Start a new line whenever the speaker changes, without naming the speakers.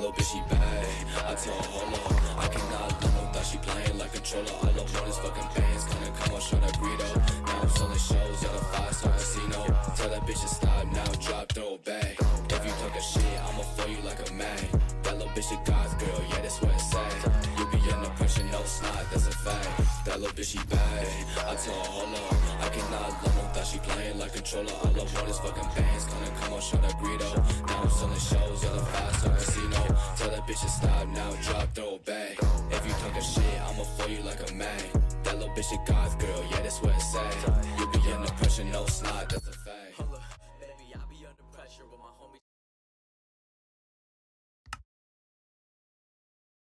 little bitch, she bad. I told her, hold up, I cannot love no thought she playing like controller. All I want is fucking bands, gonna come on, show that burrito. Now I'm selling shows at a five star casino. Tell that bitch to stop now, drop, throw it back. If you talking shit, I'ma throw you like a man. That little bitch a God's girl, yeah, that's what it say. You be under pressure, no snot, that's a fact. That little bitch, she bad. I told her, hold up, I cannot love no thought she playing like controller. All I want is fucking bands, bitch to stop now, drop, throw it back. If you talking shit, I'ma throw you like a man. That little bitch a God's girl,